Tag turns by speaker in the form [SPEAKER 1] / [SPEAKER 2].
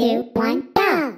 [SPEAKER 1] two, one, go!